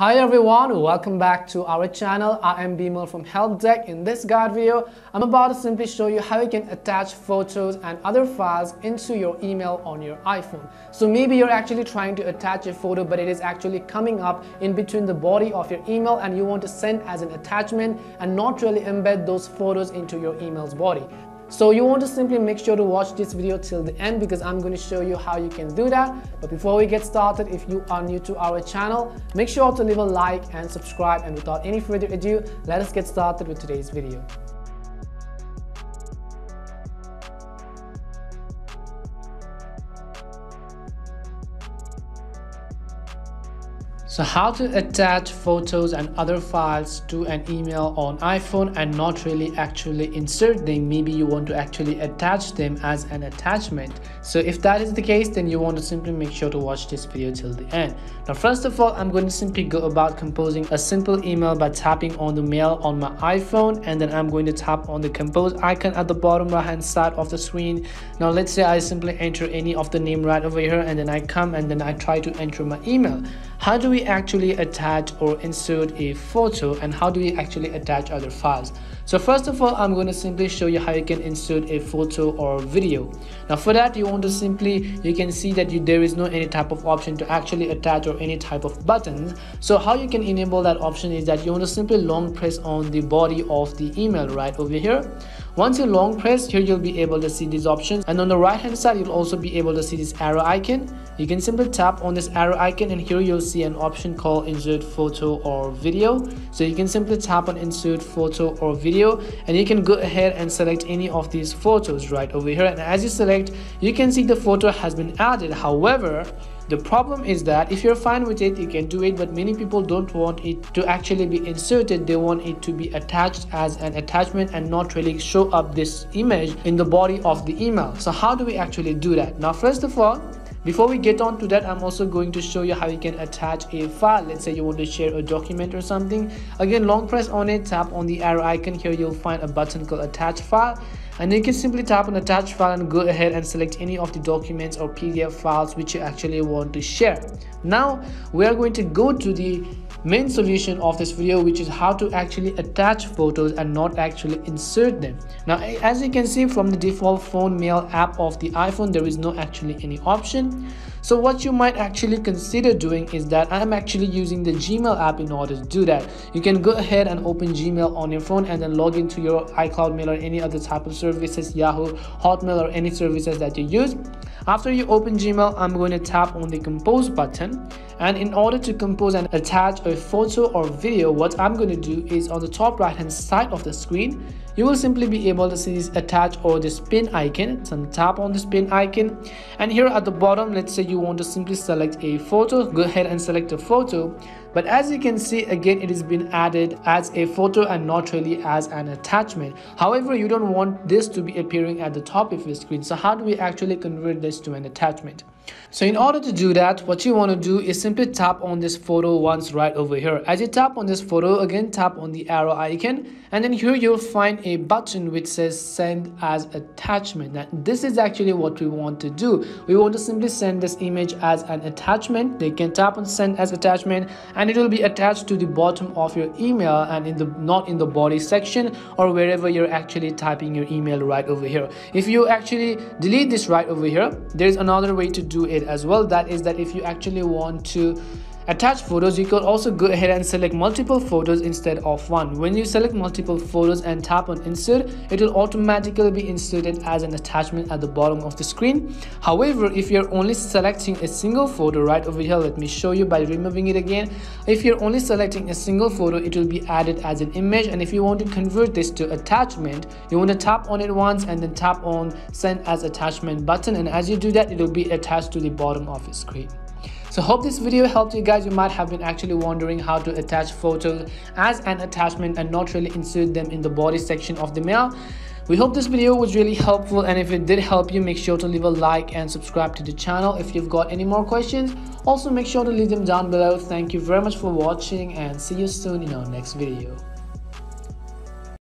Hi everyone, welcome back to our channel. I am Bimal from Help Deck. In this guide video, I'm about to simply show you how you can attach photos and other files into your email on your iPhone. So maybe you're actually trying to attach a photo but it is actually coming up in between the body of your email and you want to send as an attachment and not really embed those photos into your email's body. So you want to simply make sure to watch this video till the end because I'm going to show you how you can do that. But before we get started, if you are new to our channel, make sure to leave a like and subscribe. And without any further ado, let us get started with today's video. So how to attach photos and other files to an email on iPhone and not really actually insert them. Maybe you want to actually attach them as an attachment. So if that is the case, then you want to simply make sure to watch this video till the end. Now, first of all, I'm going to simply go about composing a simple email by tapping on the mail on my iPhone and then I'm going to tap on the compose icon at the bottom right hand side of the screen. Now, let's say I simply enter any of the name right over here and then I come and then I try to enter my email how do we actually attach or insert a photo and how do we actually attach other files? So first of all i'm going to simply show you how you can insert a photo or video. Now for that you want to simply you can see that you, there is no any type of option to actually attach or any type of buttons. So how you can enable that option is that you want to simply long press on the body of the email right over here once you long press here you'll be able to see these options. And on the right hand side you'll also be able to see this arrow icon. You can simply tap on this arrow icon and here you'll see an option called insert photo or video. So you can simply tap on insert photo or video and you can go ahead and select any of these photos right over here. And as you select you can see the photo has been added. However the problem is that if you're fine with it you can do it but many people don't want it to actually be inserted they want it to be attached as an attachment and not really show up this image in the body of the email so how do we actually do that now first of all before we get on to that, I'm also going to show you how you can attach a file. Let's say you want to share a document or something. Again, long press on it, tap on the arrow icon. Here you'll find a button called attach file. And you can simply tap on attach file and go ahead and select any of the documents or PDF files which you actually want to share. Now, we are going to go to the main solution of this video which is how to actually attach photos and not actually insert them now as you can see from the default phone mail app of the iphone there is no actually any option so what you might actually consider doing is that i'm actually using the gmail app in order to do that. You can go ahead and open gmail on your phone and then log into your icloud mail or any other type of services yahoo hotmail or any services that you use after you open Gmail, I'm going to tap on the compose button and in order to compose and attach a photo or video, what I'm going to do is on the top right hand side of the screen, you will simply be able to see this attach or this pin icon. So tap on this pin icon and here at the bottom, let's say you want to simply select a photo, go ahead and select a photo. But as you can see again, it has been added as a photo and not really as an attachment. However, you don't want this to be appearing at the top of your screen. So how do we actually convert this to an attachment? So in order to do that, what you want to do is simply tap on this photo once right over here. As you tap on this photo, again tap on the arrow icon and then here you'll find a button which says send as attachment. Now this is actually what we want to do. We want to simply send this image as an attachment. They can tap on send as attachment and it will be attached to the bottom of your email and in the not in the body section or wherever you're actually typing your email right over here. If you actually delete this right over here, there's another way to do it as well. That is that if you actually want to attach photos you could also go ahead and select multiple photos instead of one. When you select multiple photos and tap on insert it will automatically be inserted as an attachment at the bottom of the screen. However if you're only selecting a single photo right over here let me show you by removing it again. If you're only selecting a single photo it will be added as an image. And if you want to convert this to attachment you want to tap on it once and then tap on send as attachment button. And as you do that it will be attached to the bottom of your screen so hope this video helped you guys. You might have been actually wondering how to attach photos as an attachment and not really insert them in the body section of the mail. We hope this video was really helpful and if it did help you make sure to leave a like and subscribe to the channel. If you've got any more questions also make sure to leave them down below. Thank you very much for watching and see you soon in our next video.